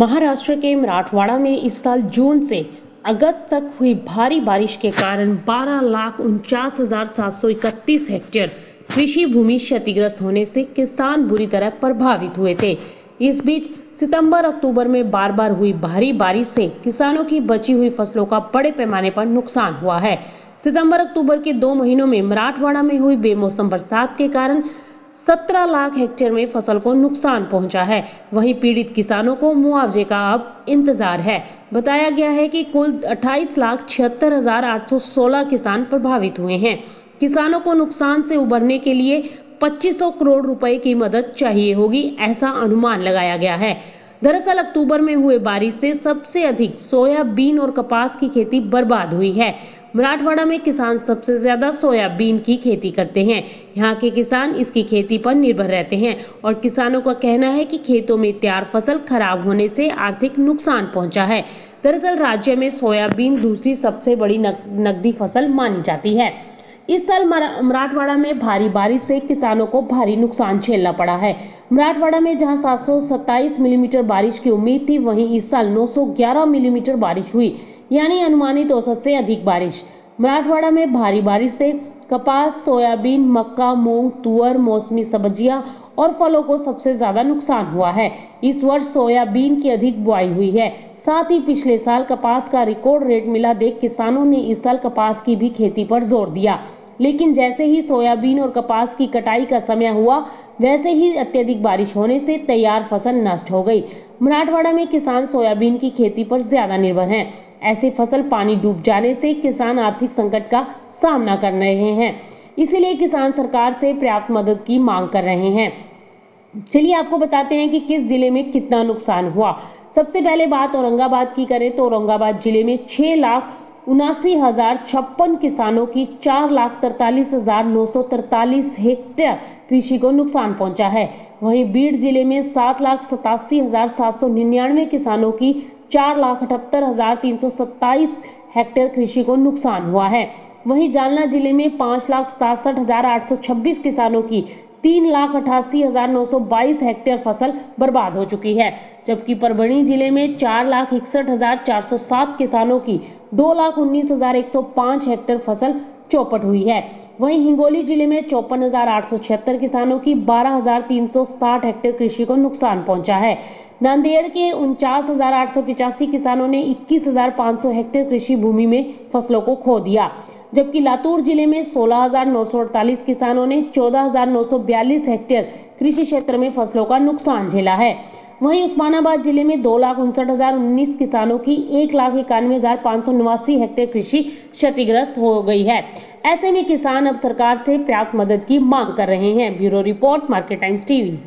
महाराष्ट्र के मराठवाड़ा में इस साल जून से अगस्त तक हुई भारी बारिश के कारण बारह लाख उनचास हज़ार सात सौ इकतीस हेक्टेयर कृषि भूमि क्षतिग्रस्त होने से किसान बुरी तरह प्रभावित हुए थे। इस बीच सितंबर अक्टूबर में बार बार हुई भारी बारिश से किसानों की बची हुई फ़सलों का बड़े पैमाने पर नुकसान हुआ है। सितंबर अक्टूबर के दो महीनों में मराठवाड़ा में हुई बेमौसम बरसात के कारण 17 लाख हेक्टेयर में फ़सल को नुकसान पहुँचा है। वहीं पीड़ित किसानों को मुआवजे का अब इंतज़ार है। बताया गया है कि कुल 28 लाख छिहत्तर हज़ार आठ सौ सोलह किसान प्रभावित हुए हैं। किसानों को नुकसान से उबरने के लिए 2500 करोड़ रुपए की मदद चाहिए होगी, ऐसा अनुमान लगाया गया है। दरअसल अक्टूबर में हुए बारिश से सबसे अधिक सोयाबीन और कपास की खेती बर्बाद हुई है। मराठवाड़ा में किसान सबसे ज़्यादा सोयाबीन की खेती करते हैं। यहाँ के किसान इसकी खेती पर निर्भर रहते हैं और किसानों का कहना है कि खेतों में तैयार फ़सल खराब होने से आर्थिक नुकसान पहुँचा है। दरअसल राज्य में सोयाबीन दूसरी सबसे बड़ी नकदी फ़सल मानी जाती है। इस साल मराठवाड़ा में भारी बारिश से किसानों को भारी नुकसान झेलना पड़ा है। मराठवाड़ा में जहाँ 727 मिलीमीटर बारिश की उम्मीद थी, वहीं इस साल 911 मिलीमीटर बारिश हुई, यानी अनुमानित औसत से अधिक बारिश। मराठवाड़ा में भारी बारिश से कपास, सोयाबीन, मक्का, मूंग, तुअर, मौसमी सब्ज़ियाँ और फलों को सबसे ज़्यादा नुकसान हुआ है। इस वर्ष सोयाबीन की अधिक बुआई हुई है। साथ ही पिछले साल कपास का रिकॉर्ड रेट मिला देख किसानों ने इस साल कपास की भी खेती पर ज़ोर दिया। लेकिन जैसे ही सोयाबीन और कपास की कटाई का समय हुआ, वैसे ही अत्यधिक बारिश होने से तैयार फ़सल नष्ट हो गई। मराठवाड़ा में किसान सोयाबीन की खेती पर ज़्यादा निर्भर हैं। ऐसे फ़सल पानी डूब जाने से किसान आर्थिक संकट का सामना कर रहे हैं। इसीलिए किसान सरकार से पर्याप्त मदद की मांग कर रहे हैं। चलिए आपको बताते हैं कि किस ज़िले में कितना नुकसान हुआ। सबसे पहले बात औरंगाबाद की करें तो औरंगाबाद ज़िले में छह लाख उनासी हज़ार छप्पन किसानों की चार लाख तरतालीस हज़ार नौ सौ तरतालीस हेक्टेयर कृषि को नुकसान पहुँचा है। वहीं बीड़ ज़िले में सात लाख सतासी हज़ार सात सौ निन्यानवे किसानों की चार लाख अठहत्तर हज़ार तीन सौ सत्ताईस हेक्टेयर कृषि को नुकसान हुआ है। वहीं जालना ज़िले में पाँच लाख सतासठ हज़ार आठ सौ छब्बीस किसानों की तीन लाख अठासी हज़ार नौ सौ बाईस हेक्टेयर फ़सल बर्बाद हो चुकी है, जबकि परभणी ज़िले में चार लाख इकसठ हज़ार चार सौ सात किसानों की दो लाख उन्नीस हज़ार एक सौ पाँच हेक्टेयर फ़सल चौपट हुई है। वहीं हिंगोली ज़िले में चौपन किसानों की बारह हज़ार तीन सौ साठ हेक्टेयर कृषि को नुकसान पहुँचा है। नांदेड़ के उनचास किसानों ने इक्कीस हज़ार पाँच सौ हेक्टेयर कृषि भूमि में फ़सलों को खो दिया, जबकि लातूर ज़िले में सोलह हज़ार नौ सौ अड़तालीस किसानों ने चौदह हज़ार नौ सौ बयालीस हेक्टेयर कृषि क्षेत्र में फ़सलों का नुकसान झेला है। वहीं उस्मानाबाद ज़िले में दो लाख उनसठ हज़ार उन्नीस किसानों की एक लाख इक्यानवे हज़ार पाँच सौ नवासी हेक्टेयर कृषि क्षतिग्रस्त हो गई है। ऐसे में किसान अब सरकार से पर्याप्त मदद की मांग कर रहे हैं। Bureau report, Market Times TV.